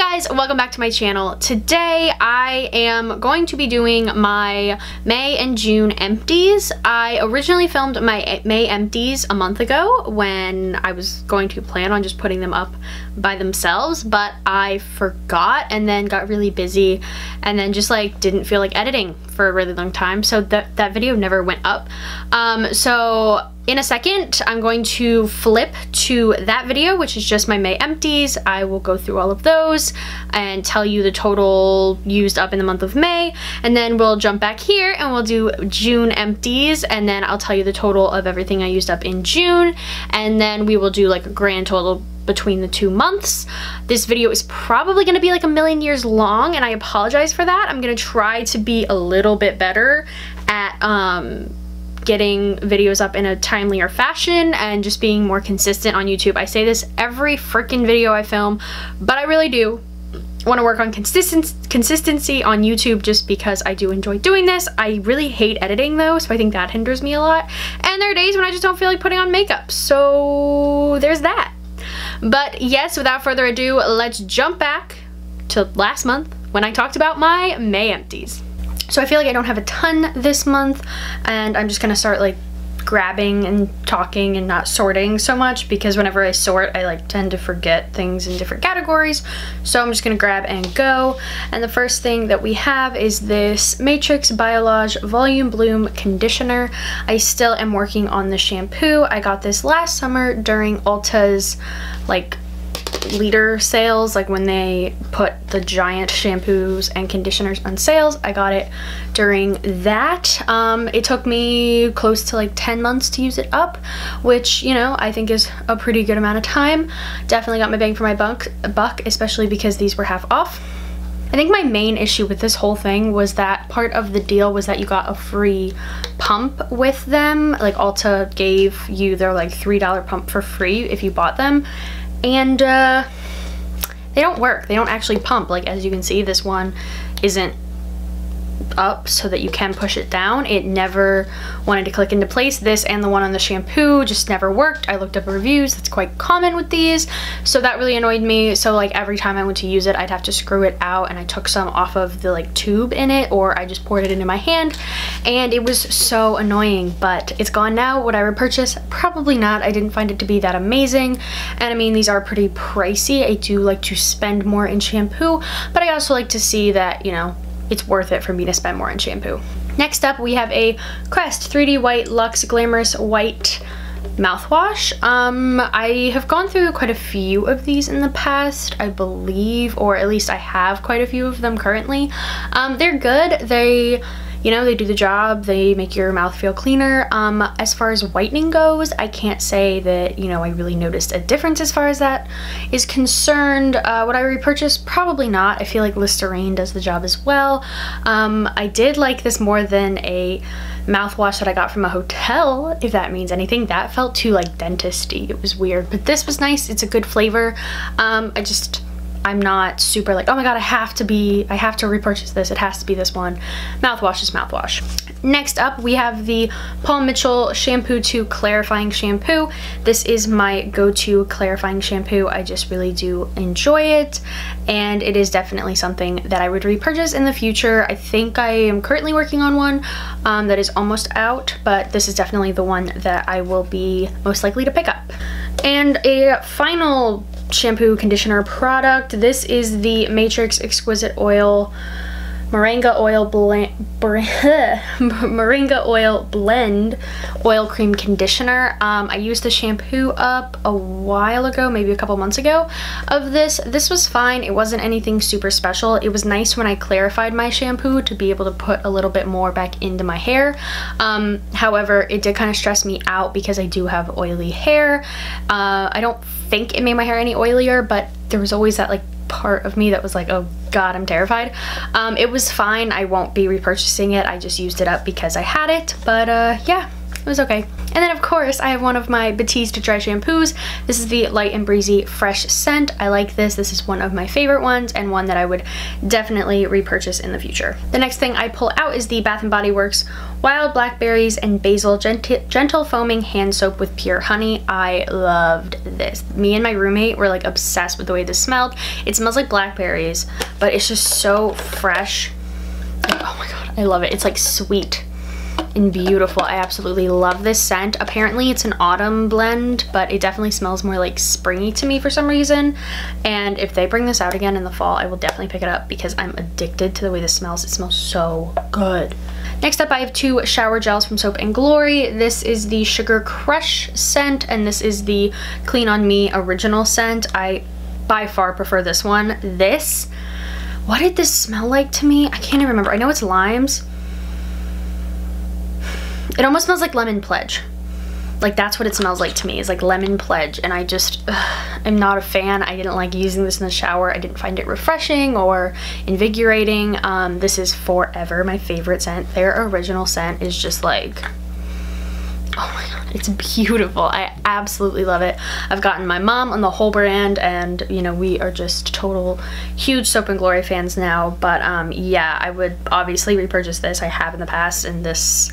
guys, welcome back to my channel. Today I am going to be doing my May and June empties. I originally filmed my May empties a month ago when I was going to plan on just putting them up by themselves, but I forgot and then got really busy and then just like didn't feel like editing for a really long time. So that, that video never went up. Um, so in a second, I'm going to flip to that video, which is just my May empties. I will go through all of those and tell you the total used up in the month of May. And then we'll jump back here and we'll do June empties. And then I'll tell you the total of everything I used up in June. And then we will do like a grand total between the two months. This video is probably going to be like a million years long and I apologize for that. I'm going to try to be a little bit better at um, getting videos up in a timelier fashion and just being more consistent on YouTube. I say this every freaking video I film, but I really do want to work on consistency on YouTube just because I do enjoy doing this. I really hate editing though, so I think that hinders me a lot. And there are days when I just don't feel like putting on makeup, so there's that. But yes, without further ado, let's jump back to last month when I talked about my May empties. So I feel like I don't have a ton this month and I'm just gonna start like grabbing and talking and not sorting so much because whenever I sort I like tend to forget things in different categories. So I'm just gonna grab and go. And the first thing that we have is this Matrix Biolage Volume Bloom Conditioner. I still am working on the shampoo. I got this last summer during Ulta's like liter sales like when they put the giant shampoos and conditioners on sales i got it during that. Um, it took me close to like 10 months to use it up which you know i think is a pretty good amount of time. Definitely got my bang for my buck buck especially because these were half off. I think my main issue with this whole thing was that part of the deal was that you got a free pump with them. Like Ulta gave you their like $3 pump for free if you bought them and uh, they don't work. They don't actually pump. Like as you can see, this one isn't up so that you can push it down. It never wanted to click into place. This and the one on the shampoo just never worked. I looked up reviews. That's quite common with these. So that really annoyed me. So like every time I went to use it, I'd have to screw it out and I took some off of the like tube in it or I just poured it into my hand and it was so annoying, but it's gone now. Would I repurchase? Probably not. I didn't find it to be that amazing. And I mean, these are pretty pricey. I do like to spend more in shampoo, but I also like to see that, you know, it's worth it for me to spend more on shampoo. Next up, we have a Crest 3D White Luxe Glamorous White mouthwash. Um, I have gone through quite a few of these in the past, I believe, or at least I have quite a few of them currently. Um, they're good. They you know, they do the job, they make your mouth feel cleaner. Um, as far as whitening goes, I can't say that, you know, I really noticed a difference as far as that is concerned. Uh, would I repurchase? Probably not. I feel like Listerine does the job as well. Um, I did like this more than a mouthwash that I got from a hotel, if that means anything. That felt too like dentisty. It was weird, but this was nice. It's a good flavor. Um, I just I'm not super like, oh my god, I have to be, I have to repurchase this. It has to be this one. Mouthwash is mouthwash. Next up, we have the Paul Mitchell Shampoo 2 Clarifying Shampoo. This is my go-to clarifying shampoo. I just really do enjoy it, and it is definitely something that I would repurchase in the future. I think I am currently working on one um, that is almost out, but this is definitely the one that I will be most likely to pick up. And a final shampoo conditioner product. This is the Matrix Exquisite Oil Moringa Oil Blend Moringa Oil Blend Oil Cream Conditioner. Um, I used the shampoo up a while ago, maybe a couple months ago of this. This was fine. It wasn't anything super special. It was nice when I clarified my shampoo to be able to put a little bit more back into my hair. Um, however, it did kind of stress me out because I do have oily hair. Uh, I don't think it made my hair any oilier, but there was always that like part of me that was like, oh god, I'm terrified. Um, it was fine. I won't be repurchasing it. I just used it up because I had it. But uh, yeah, it was okay. And then of course I have one of my Batiste dry shampoos. This is the Light and Breezy Fresh Scent. I like this. This is one of my favorite ones and one that I would definitely repurchase in the future. The next thing I pull out is the Bath & Body Works Wild Blackberries and Basil Gentle, Gentle Foaming Hand Soap with Pure Honey. I loved this. Me and my roommate were like obsessed with the way this smelled. It smells like blackberries, but it's just so fresh. Like, oh my god, I love it. It's like sweet and beautiful. I absolutely love this scent. Apparently it's an autumn blend, but it definitely smells more like springy to me for some reason. And if they bring this out again in the fall, I will definitely pick it up because I'm addicted to the way this smells. It smells so good. Next up, I have two shower gels from Soap & Glory. This is the Sugar Crush scent, and this is the Clean On Me original scent. I by far prefer this one. This, what did this smell like to me? I can't even remember. I know it's limes, it almost smells like lemon pledge. Like that's what it smells like to me, is like lemon pledge. And I just, ugh, I'm not a fan. I didn't like using this in the shower. I didn't find it refreshing or invigorating. Um, this is forever my favorite scent. Their original scent is just like oh my god it's beautiful. I absolutely love it. I've gotten my mom on the whole brand and you know we are just total huge soap and glory fans now. But um yeah i would obviously repurchase this. I have in the past and this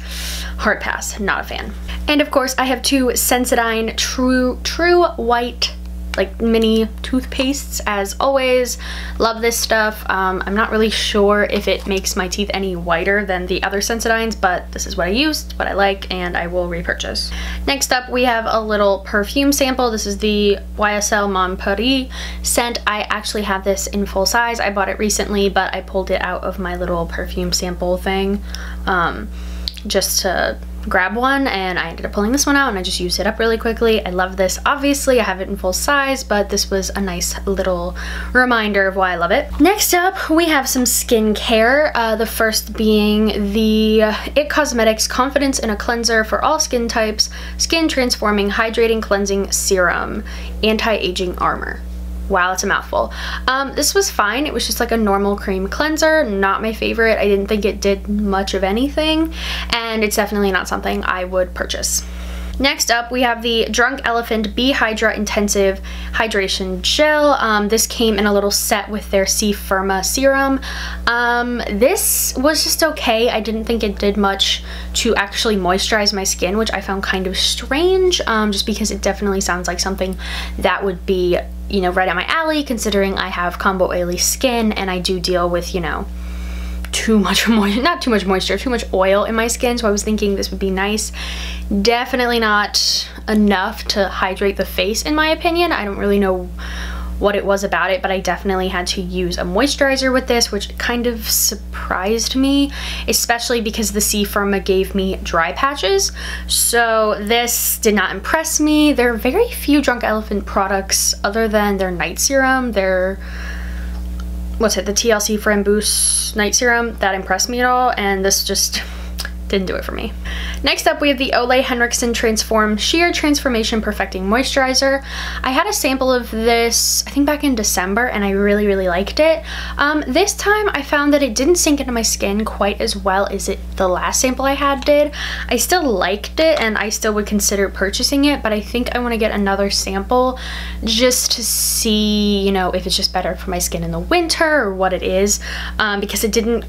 hard pass not a fan. And of course i have two sensodyne true true white like mini toothpastes as always. Love this stuff. Um, I'm not really sure if it makes my teeth any whiter than the other Sensodynes, but this is what I used, what I like, and I will repurchase. Next up, we have a little perfume sample. This is the YSL Mon Paris scent. I actually have this in full size. I bought it recently, but I pulled it out of my little perfume sample thing um, just to grab one and I ended up pulling this one out and I just used it up really quickly. I love this. Obviously, I have it in full size, but this was a nice little reminder of why I love it. Next up, we have some skincare. Uh, the first being the IT Cosmetics Confidence in a Cleanser for all skin types, Skin Transforming Hydrating Cleansing Serum, Anti-Aging Armor. Wow, it's a mouthful. Um, this was fine. It was just like a normal cream cleanser. Not my favorite. I didn't think it did much of anything. And it's definitely not something I would purchase. Next up, we have the Drunk Elephant B Hydra Intensive Hydration Gel. Um, this came in a little set with their C Firma serum. Um, this was just okay. I didn't think it did much to actually moisturize my skin, which I found kind of strange, um, just because it definitely sounds like something that would be you know, right at my alley considering I have combo oily skin and I do deal with, you know, too much moisture, not too much moisture, too much oil in my skin. So I was thinking this would be nice. Definitely not enough to hydrate the face in my opinion. I don't really know what it was about it, but I definitely had to use a moisturizer with this, which kind of surprised me, especially because the C Firma gave me dry patches. So this did not impress me. There are very few Drunk Elephant products other than their night serum, their what's it, the TLC Framboos night serum that impressed me at all, and this just didn't do it for me. Next up, we have the Ole Henriksen Transform Sheer Transformation Perfecting Moisturizer. I had a sample of this, I think back in December, and I really, really liked it. Um, this time, I found that it didn't sink into my skin quite as well as it the last sample I had did. I still liked it, and I still would consider purchasing it, but I think I want to get another sample just to see, you know, if it's just better for my skin in the winter or what it is, um, because it didn't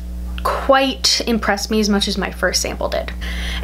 quite impressed me as much as my first sample did.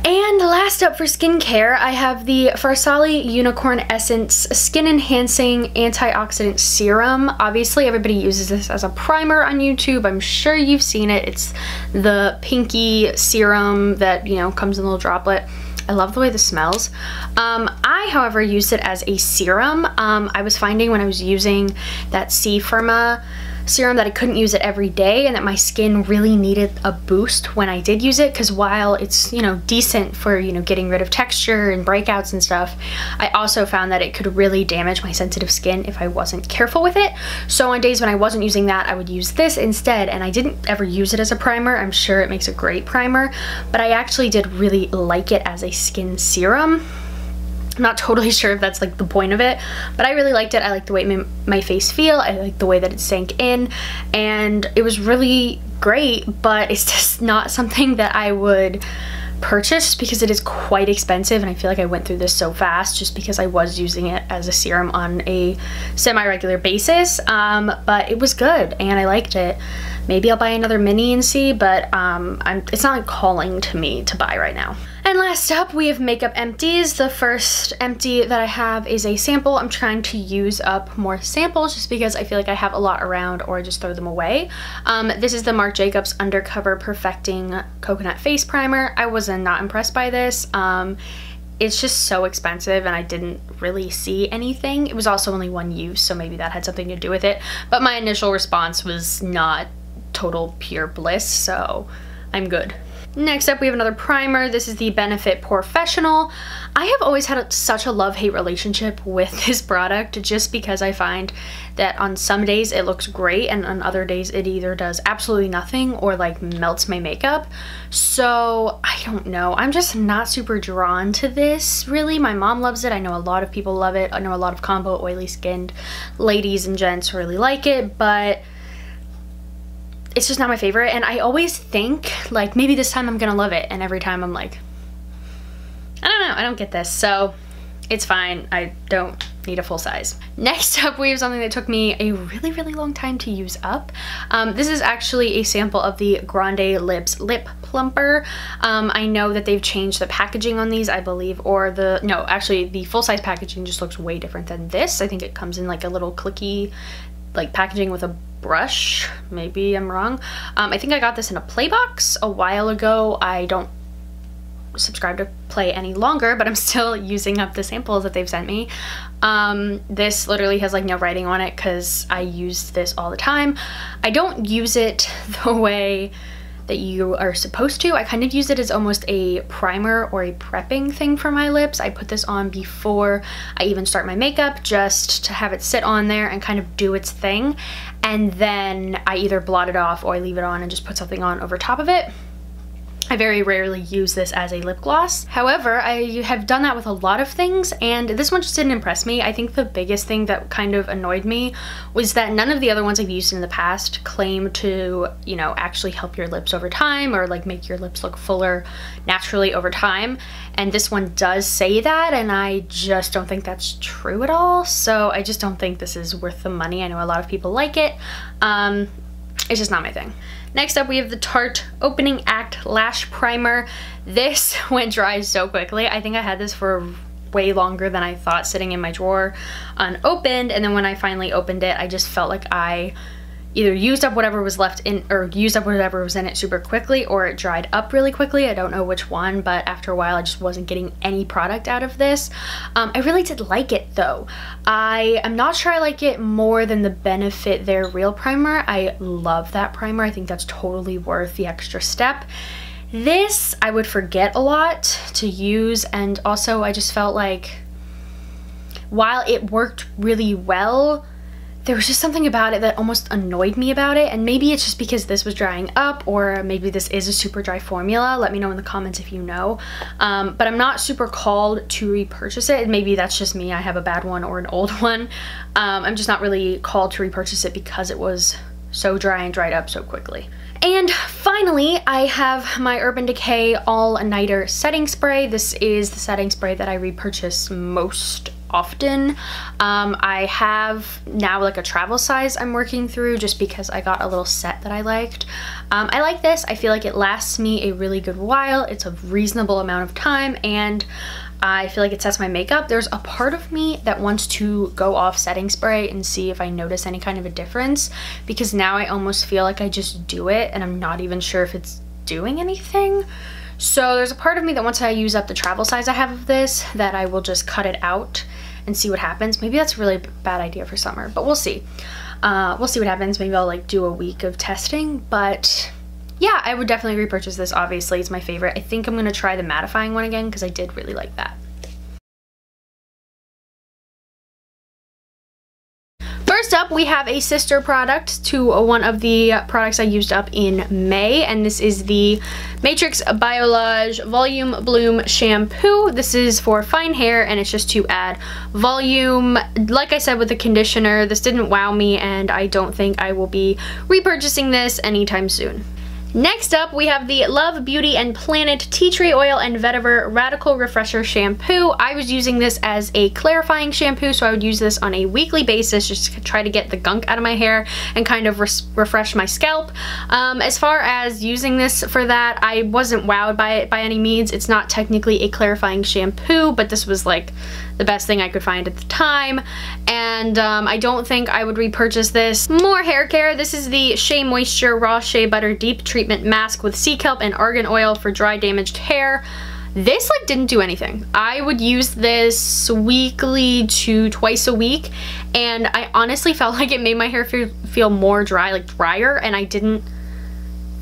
And last up for skincare, I have the Farsali Unicorn Essence Skin Enhancing Antioxidant Serum. Obviously, everybody uses this as a primer on YouTube. I'm sure you've seen it. It's the pinky serum that, you know, comes in a little droplet. I love the way this smells. Um, I, however, used it as a serum. Um, I was finding when I was using that C Firma serum that I couldn't use it every day and that my skin really needed a boost when I did use it because while it's, you know, decent for, you know, getting rid of texture and breakouts and stuff, I also found that it could really damage my sensitive skin if I wasn't careful with it. So on days when I wasn't using that, I would use this instead and I didn't ever use it as a primer. I'm sure it makes a great primer, but I actually did really like it as a skin serum. I'm not totally sure if that's like the point of it, but I really liked it. I liked the way my, my face feel. I liked the way that it sank in and it was really great, but it's just not something that I would purchase because it is quite expensive and I feel like I went through this so fast just because I was using it as a serum on a semi-regular basis um, but it was good and I liked it maybe I'll buy another mini and see but um, it's not like calling to me to buy right now and last up, we have Makeup Empties. The first empty that I have is a sample. I'm trying to use up more samples just because I feel like I have a lot around or I just throw them away. Um, this is the Marc Jacobs Undercover Perfecting Coconut Face Primer. I was not impressed by this. Um, it's just so expensive and I didn't really see anything. It was also only one use, so maybe that had something to do with it. But my initial response was not total pure bliss, so I'm good. Next up, we have another primer. This is the Benefit POREfessional. I have always had a, such a love-hate relationship with this product just because I find that on some days it looks great and on other days it either does absolutely nothing or like melts my makeup. So I don't know. I'm just not super drawn to this really. My mom loves it. I know a lot of people love it. I know a lot of combo oily skinned ladies and gents really like it, but it's just not my favorite and I always think like maybe this time I'm gonna love it and every time I'm like I don't know I don't get this so it's fine I don't need a full size. Next up we have something that took me a really really long time to use up. Um, this is actually a sample of the Grande Lips Lip Plumper. Um, I know that they've changed the packaging on these I believe or the no actually the full size packaging just looks way different than this. I think it comes in like a little clicky like packaging with a brush. Maybe I'm wrong. Um, I think I got this in a play box a while ago. I don't subscribe to play any longer but I'm still using up the samples that they've sent me um, this literally has like no writing on it because I use this all the time I don't use it the way that you are supposed to. I kind of use it as almost a primer or a prepping thing for my lips. I put this on before I even start my makeup just to have it sit on there and kind of do its thing. And then I either blot it off or I leave it on and just put something on over top of it. I very rarely use this as a lip gloss. However, I have done that with a lot of things and this one just didn't impress me. I think the biggest thing that kind of annoyed me was that none of the other ones I've used in the past claim to, you know, actually help your lips over time or like make your lips look fuller naturally over time. And this one does say that and I just don't think that's true at all. So I just don't think this is worth the money. I know a lot of people like it. Um, it's just not my thing. Next up, we have the Tarte Opening Act Lash Primer. This went dry so quickly. I think I had this for way longer than I thought sitting in my drawer unopened. And then when I finally opened it, I just felt like I either used up whatever was left in or used up whatever was in it super quickly or it dried up really quickly. I don't know which one, but after a while I just wasn't getting any product out of this. Um, I really did like it though. I am not sure I like it more than the Benefit They're Real Primer. I love that primer. I think that's totally worth the extra step. This I would forget a lot to use and also I just felt like while it worked really well, there was just something about it that almost annoyed me about it and maybe it's just because this was drying up or maybe this is a super dry formula. Let me know in the comments if you know. Um, but I'm not super called to repurchase it. Maybe that's just me. I have a bad one or an old one. Um, I'm just not really called to repurchase it because it was so dry and dried up so quickly. And finally, I have my Urban Decay All Nighter Setting Spray. This is the setting spray that I repurchase most often. Um, I have now like a travel size I'm working through just because I got a little set that I liked. Um, I like this. I feel like it lasts me a really good while. It's a reasonable amount of time and I feel like it sets my makeup. There's a part of me that wants to go off setting spray and see if I notice any kind of a difference because now I almost feel like I just do it and I'm not even sure if it's doing anything. So there's a part of me that once I use up the travel size I have of this that I will just cut it out and see what happens. Maybe that's a really bad idea for summer, but we'll see. Uh, we'll see what happens. Maybe I'll like do a week of testing, but yeah, I would definitely repurchase this. Obviously, it's my favorite. I think I'm going to try the mattifying one again because I did really like that. We have a sister product to one of the products I used up in May, and this is the Matrix Biolage Volume Bloom Shampoo. This is for fine hair, and it's just to add volume. Like I said with the conditioner, this didn't wow me, and I don't think I will be repurchasing this anytime soon. Next up, we have the Love Beauty and Planet Tea Tree Oil and Vetiver Radical Refresher Shampoo. I was using this as a clarifying shampoo, so I would use this on a weekly basis just to try to get the gunk out of my hair and kind of refresh my scalp. Um, as far as using this for that, I wasn't wowed by it by any means. It's not technically a clarifying shampoo, but this was like the best thing I could find at the time. And um, I don't think I would repurchase this. More hair care. This is the Shea Moisture Raw Shea Butter Deep Treatment Mask with sea kelp and argan oil for dry damaged hair. This like didn't do anything. I would use this weekly to twice a week and I honestly felt like it made my hair feel, feel more dry, like drier, and I didn't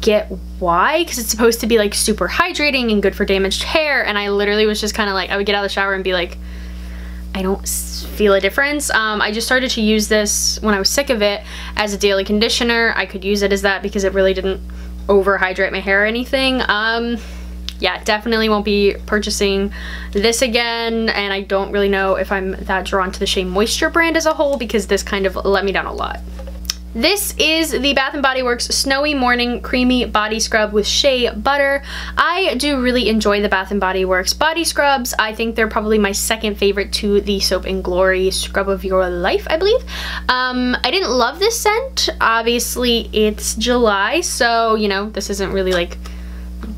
get why because it's supposed to be like super hydrating and good for damaged hair and I literally was just kind of like I would get out of the shower and be like I don't feel a difference. Um, I just started to use this when I was sick of it as a daily conditioner. I could use it as that because it really didn't overhydrate my hair or anything. Um, yeah, definitely won't be purchasing this again, and I don't really know if I'm that drawn to the Shea Moisture brand as a whole because this kind of let me down a lot. This is the Bath & Body Works Snowy Morning Creamy Body Scrub with Shea Butter. I do really enjoy the Bath & Body Works body scrubs. I think they're probably my second favorite to the Soap & Glory Scrub of Your Life, I believe. Um, I didn't love this scent. Obviously, it's July, so, you know, this isn't really like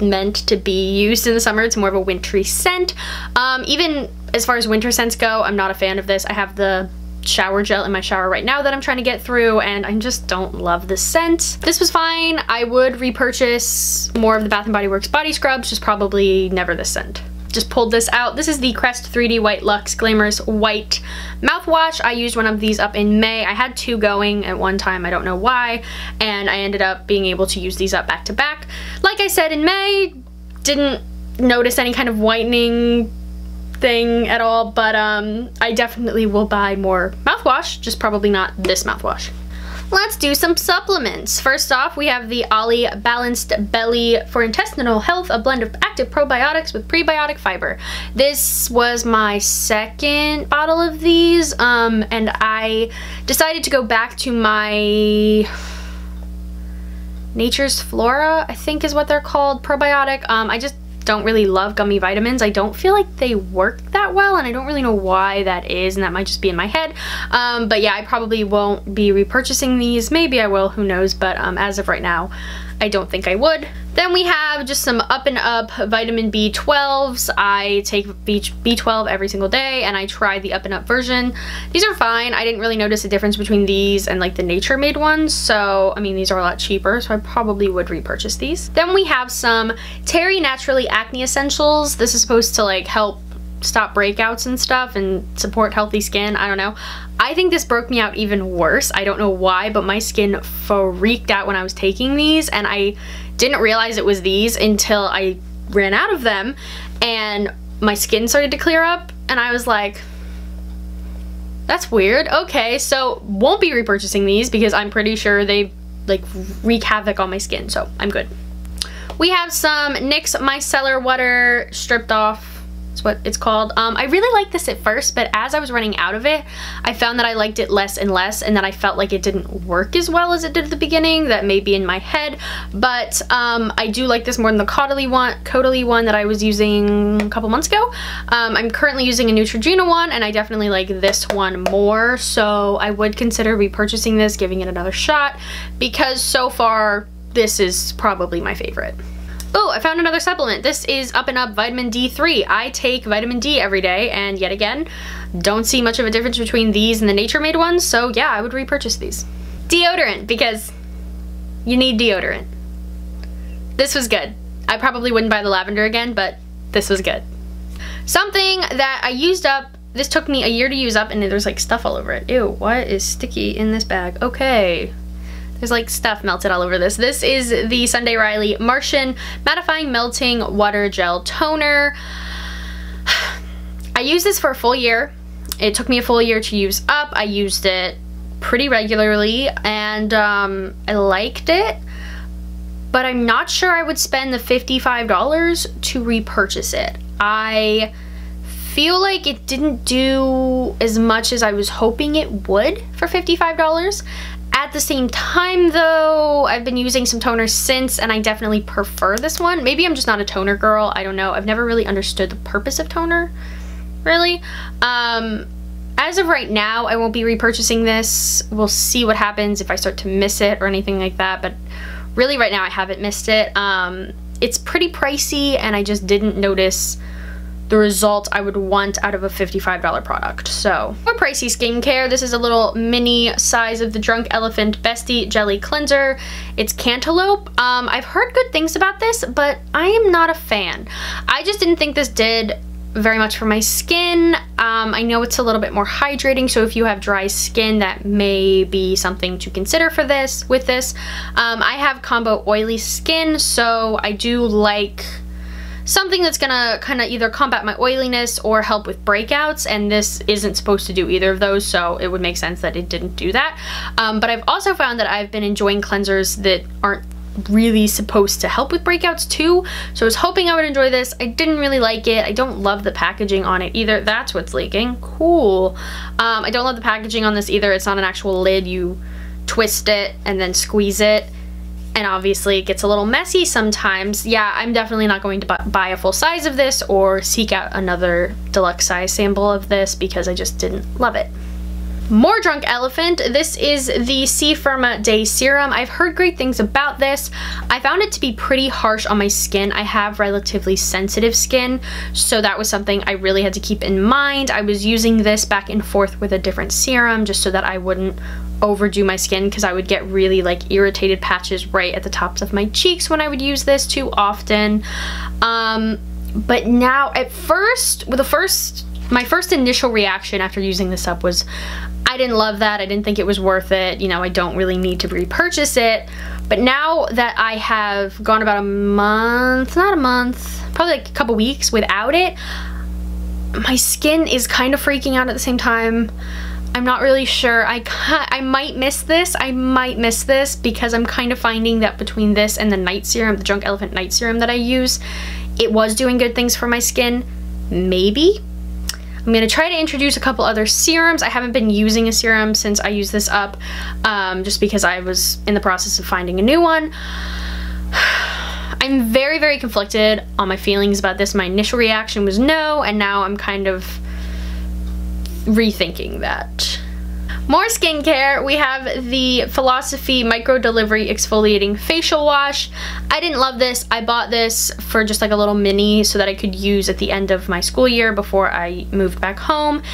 meant to be used in the summer. It's more of a wintry scent. Um, even as far as winter scents go, I'm not a fan of this. I have the shower gel in my shower right now that I'm trying to get through and I just don't love the scent. This was fine. I would repurchase more of the Bath & Body Works body scrubs, just probably never this scent just pulled this out. This is the Crest 3D White Luxe Glamorous White mouthwash. I used one of these up in May. I had two going at one time, I don't know why, and I ended up being able to use these up back to back. Like I said in May, didn't notice any kind of whitening thing at all, but um, I definitely will buy more mouthwash, just probably not this mouthwash. Let's do some supplements. First off, we have the OLLY Balanced Belly for Intestinal Health, a blend of active probiotics with prebiotic fiber. This was my second bottle of these, um, and I decided to go back to my Nature's Flora, I think is what they're called, probiotic. Um, I just don't really love gummy vitamins. I don't feel like they work that well and I don't really know why that is and that might just be in my head. Um, but yeah, I probably won't be repurchasing these. Maybe I will, who knows, but um, as of right now, I don't think I would. Then we have just some up and up vitamin B12s. I take B12 every single day and I try the up and up version. These are fine. I didn't really notice a difference between these and like the nature made ones. So, I mean, these are a lot cheaper, so I probably would repurchase these. Then we have some Terry Naturally Acne Essentials. This is supposed to like help stop breakouts and stuff and support healthy skin. I don't know. I think this broke me out even worse. I don't know why, but my skin freaked out when I was taking these and I didn't realize it was these until I ran out of them and my skin started to clear up and I was like, that's weird. Okay, so won't be repurchasing these because I'm pretty sure they like wreak havoc on my skin, so I'm good. We have some NYX Micellar Water stripped off what it's called. Um, I really liked this at first, but as I was running out of it, I found that I liked it less and less and that I felt like it didn't work as well as it did at the beginning. That may be in my head, but um, I do like this more than the Caudalie one, Caudalie one that I was using a couple months ago. Um, I'm currently using a Neutrogena one and I definitely like this one more, so I would consider repurchasing this, giving it another shot, because so far this is probably my favorite. Oh, I found another supplement. This is Up and Up Vitamin D3. I take vitamin D every day, and yet again, don't see much of a difference between these and the Nature Made ones, so yeah, I would repurchase these. Deodorant, because you need deodorant. This was good. I probably wouldn't buy the lavender again, but this was good. Something that I used up, this took me a year to use up, and there's like stuff all over it. Ew, what is sticky in this bag? Okay, there's like stuff melted all over this. This is the Sunday Riley Martian Mattifying Melting Water Gel Toner. I used this for a full year. It took me a full year to use up. I used it pretty regularly and um, I liked it but I'm not sure I would spend the $55 to repurchase it. I feel like it didn't do as much as I was hoping it would for $55 At the same time though, I've been using some toners since and I definitely prefer this one. Maybe I'm just not a toner girl, I don't know. I've never really understood the purpose of toner, really. Um, as of right now, I won't be repurchasing this. We'll see what happens if I start to miss it or anything like that, but really right now I haven't missed it. Um, it's pretty pricey and I just didn't notice the result I would want out of a $55 product. So, more pricey skincare. This is a little mini size of the Drunk Elephant Beste Jelly Cleanser. It's Cantaloupe. Um, I've heard good things about this, but I am not a fan. I just didn't think this did very much for my skin. Um, I know it's a little bit more hydrating, so if you have dry skin, that may be something to consider for this, with this. Um, I have combo oily skin, so I do like something that's gonna kind of either combat my oiliness or help with breakouts and this isn't supposed to do either of those so it would make sense that it didn't do that um, but I've also found that I've been enjoying cleansers that aren't really supposed to help with breakouts too. So I was hoping I would enjoy this. I didn't really like it. I don't love the packaging on it either. That's what's leaking. Cool. Um, I don't love the packaging on this either. It's not an actual lid. You twist it and then squeeze it. And obviously it gets a little messy sometimes. Yeah, I'm definitely not going to buy a full size of this or seek out another deluxe size sample of this because I just didn't love it. More Drunk Elephant. This is the C Firma Day Serum. I've heard great things about this. I found it to be pretty harsh on my skin. I have relatively sensitive skin, so that was something I really had to keep in mind. I was using this back and forth with a different serum just so that I wouldn't overdo my skin because I would get really like irritated patches right at the tops of my cheeks when I would use this too often. Um, but now at first, with the first my first initial reaction after using this up was I didn't love that. I didn't think it was worth it. You know, I don't really need to repurchase it. But now that I have gone about a month, not a month, probably like a couple weeks without it, my skin is kind of freaking out at the same time. I'm not really sure. I I might miss this. I might miss this because I'm kind of finding that between this and the night serum, the Drunk Elephant night serum that I use, it was doing good things for my skin. Maybe, I'm to try to introduce a couple other serums. I haven't been using a serum since I used this up, um, just because I was in the process of finding a new one. I'm very, very conflicted on my feelings about this. My initial reaction was no, and now I'm kind of rethinking that. More skincare, we have the Philosophy Micro Delivery Exfoliating Facial Wash. I didn't love this. I bought this for just like a little mini so that I could use at the end of my school year before I moved back home.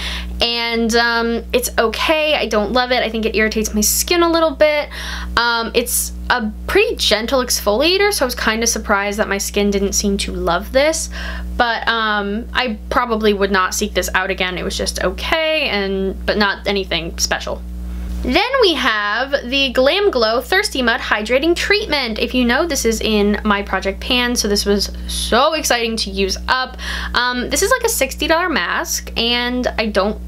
And um, it's okay. I don't love it. I think it irritates my skin a little bit. Um, it's a pretty gentle exfoliator, so I was kind of surprised that my skin didn't seem to love this. But um, I probably would not seek this out again. It was just okay, and but not anything special. Then we have the Glam Glow Thirsty Mud Hydrating Treatment. If you know, this is in my Project Pan, so this was so exciting to use up. Um, this is like a $60 mask, and I don't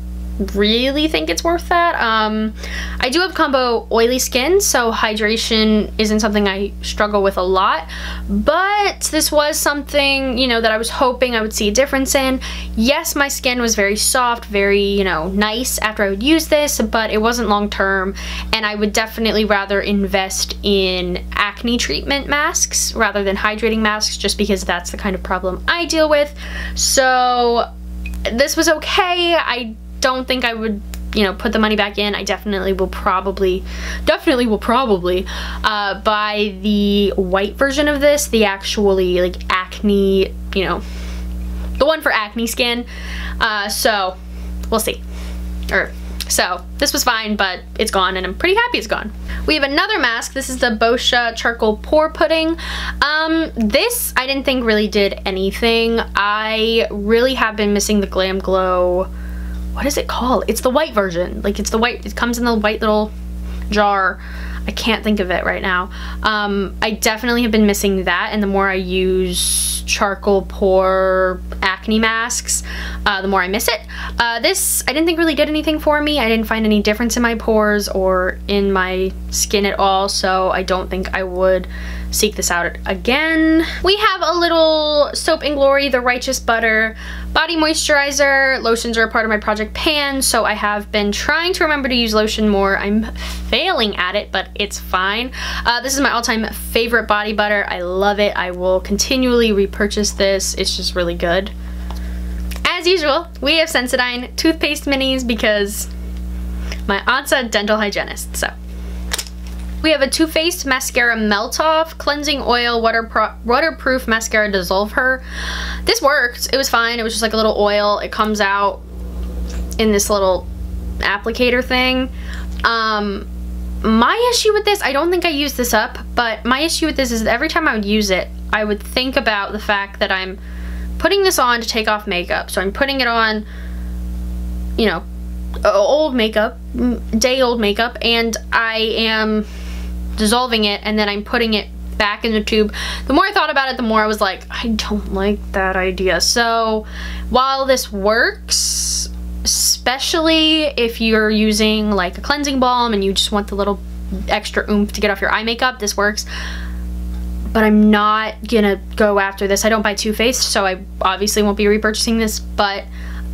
really think it's worth that. Um, I do have combo oily skin, so hydration isn't something I struggle with a lot, but this was something, you know, that I was hoping I would see a difference in. Yes, my skin was very soft, very, you know, nice after I would use this, but it wasn't long term, and I would definitely rather invest in acne treatment masks rather than hydrating masks, just because that's the kind of problem I deal with. So this was okay. I don't think I would you know, put the money back in, I definitely will probably, definitely will probably uh, buy the white version of this, the actually like acne, you know, the one for acne skin. Uh, so we'll see. Or so this was fine, but it's gone and I'm pretty happy it's gone. We have another mask. This is the Boscia Charcoal Pore Pudding. Um, this I didn't think really did anything. I really have been missing the Glam Glow what is it called? It's the white version. Like it's the white, it comes in the white little jar. I can't think of it right now. Um, I definitely have been missing that and the more I use charcoal pore acne masks, uh, the more I miss it. Uh, this, I didn't think really did anything for me. I didn't find any difference in my pores or in my skin at all, so I don't think I would seek this out again. We have a little Soap and Glory The Righteous Butter body moisturizer. Lotions are a part of my project pan, so I have been trying to remember to use lotion more. I'm failing at it, but it's fine. Uh, this is my all-time favorite body butter. I love it. I will continually repurchase this. It's just really good. As usual, we have Sensodyne toothpaste minis because my aunt's a dental hygienist, so. We have a Too Faced Mascara Melt Off Cleansing Oil Waterpro Waterproof Mascara Dissolver. This worked. It was fine. It was just like a little oil. It comes out in this little applicator thing. Um, my issue with this, I don't think I used this up, but my issue with this is every time I would use it, I would think about the fact that I'm putting this on to take off makeup. So I'm putting it on, you know, old makeup, day old makeup, and I am dissolving it and then I'm putting it back in the tube. The more I thought about it, the more I was like, I don't like that idea. So while this works, especially if you're using like a cleansing balm and you just want the little extra oomph to get off your eye makeup, this works. But I'm not gonna go after this. I don't buy Too Faced, so I obviously won't be repurchasing this, but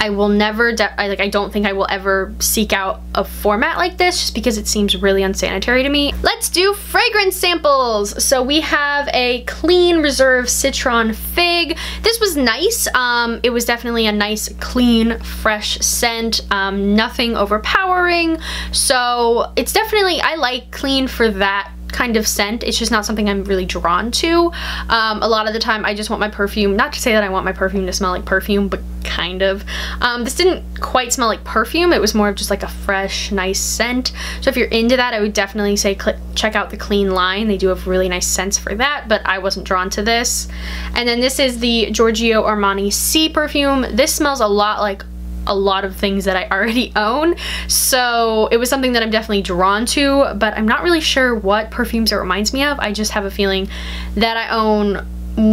I will never, I, like I don't think I will ever seek out a format like this just because it seems really unsanitary to me. Let's do fragrance samples. So we have a Clean Reserve Citron Fig. This was nice. Um, it was definitely a nice, clean, fresh scent. Um, nothing overpowering. So it's definitely, I like clean for that kind of scent. It's just not something I'm really drawn to. Um, a lot of the time I just want my perfume, not to say that I want my perfume to smell like perfume, but kind of. Um, this didn't quite smell like perfume. It was more of just like a fresh, nice scent. So if you're into that, I would definitely say check out the Clean line. They do have really nice scents for that, but I wasn't drawn to this. And then this is the Giorgio Armani Sì perfume. This smells a lot like a lot of things that I already own. So it was something that I'm definitely drawn to, but I'm not really sure what perfumes it reminds me of. I just have a feeling that I own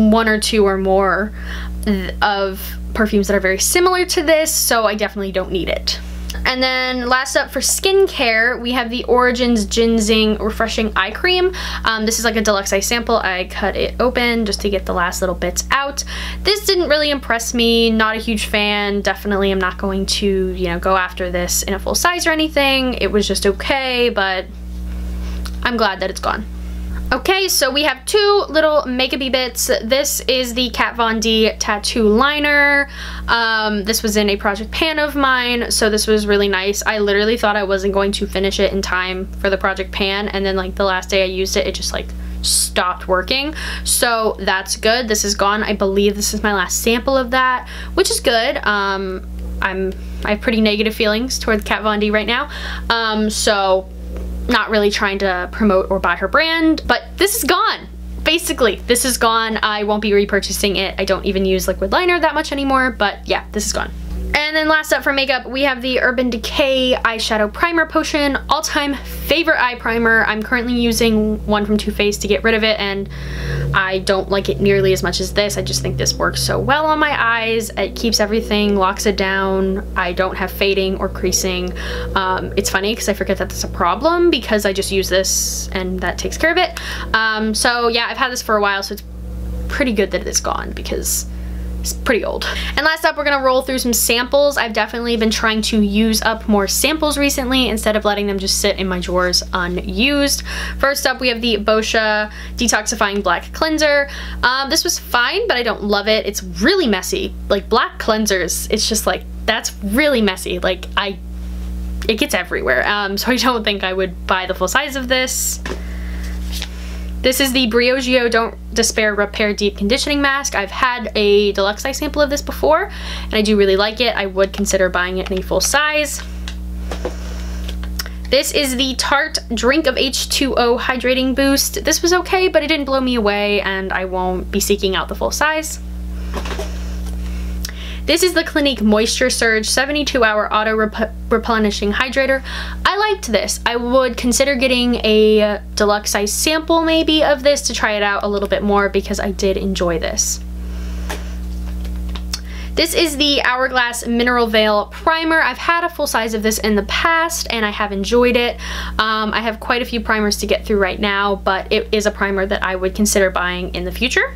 one or two or more of perfumes that are very similar to this, so I definitely don't need it. And then last up for skincare, we have the Origins GinZing Refreshing Eye Cream. Um, this is like a deluxe eye sample. I cut it open just to get the last little bits out. This didn't really impress me. Not a huge fan. Definitely I'm not going to, you know, go after this in a full size or anything. It was just okay, but I'm glad that it's gone. Okay, so we have two little makeup bits. This is the Kat Von D tattoo liner. Um, this was in a project pan of mine, so this was really nice. I literally thought I wasn't going to finish it in time for the project pan, and then like the last day I used it, it just like stopped working. So that's good. This is gone. I believe this is my last sample of that, which is good. Um, I'm I have pretty negative feelings toward Kat Von D right now. Um, so not really trying to promote or buy her brand, but this is gone. Basically, this is gone. I won't be repurchasing it. I don't even use liquid liner that much anymore, but yeah, this is gone. And then last up for makeup, we have the Urban Decay Eyeshadow Primer Potion. All-time favorite eye primer. I'm currently using one from Too Faced to get rid of it, and I don't like it nearly as much as this. I just think this works so well on my eyes. It keeps everything, locks it down. I don't have fading or creasing. Um, it's funny because I forget that that's a problem because I just use this and that takes care of it. Um, so yeah, I've had this for a while, so it's pretty good that it's gone because it's pretty old. And last up, we're gonna roll through some samples. I've definitely been trying to use up more samples recently instead of letting them just sit in my drawers unused. First up, we have the Boscia Detoxifying Black Cleanser. Um, this was fine, but I don't love it. It's really messy. Like black cleansers, it's just like, that's really messy. Like I, it gets everywhere. Um, so I don't think I would buy the full size of this. This is the Briogeo Don't Despair Repair Deep Conditioning Mask. I've had a deluxe size sample of this before, and I do really like it. I would consider buying it in a full size. This is the Tarte Drink of H2O Hydrating Boost. This was okay, but it didn't blow me away, and I won't be seeking out the full size. This is the Clinique Moisture Surge 72 hour auto rep replenishing hydrator. I liked this. I would consider getting a deluxe size sample maybe of this to try it out a little bit more because I did enjoy this. This is the Hourglass Mineral Veil Primer. I've had a full size of this in the past and I have enjoyed it. Um, I have quite a few primers to get through right now, but it is a primer that I would consider buying in the future.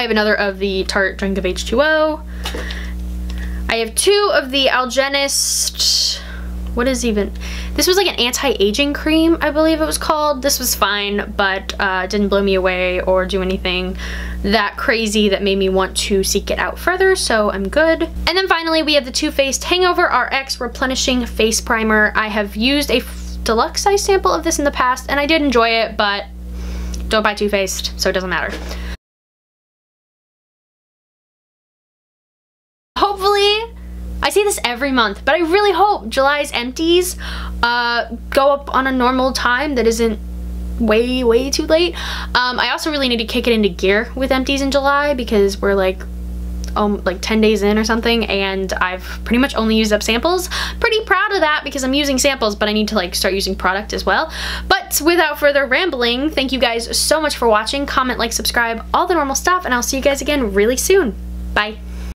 I have another of the Tarte Drink of H2O. I have two of the Algenist, what is even, this was like an anti-aging cream, I believe it was called. This was fine, but uh, didn't blow me away or do anything that crazy that made me want to seek it out further, so I'm good. And then finally, we have the Too Faced Hangover RX Replenishing Face Primer. I have used a deluxe size sample of this in the past, and I did enjoy it, but don't buy Too Faced, so it doesn't matter. Hopefully, I see this every month, but I really hope July's empties uh, go up on a normal time that isn't way, way too late. Um, I also really need to kick it into gear with empties in July because we're like um, like 10 days in or something and I've pretty much only used up samples. Pretty proud of that because I'm using samples but I need to like start using product as well. But without further rambling, thank you guys so much for watching. Comment, like, subscribe, all the normal stuff and I'll see you guys again really soon. Bye.